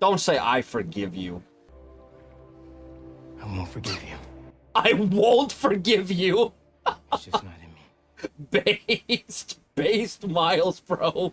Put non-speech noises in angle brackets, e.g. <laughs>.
Don't say I forgive you. I won't forgive you. I won't forgive you. It's just not in me. <laughs> Based, based Miles, bro.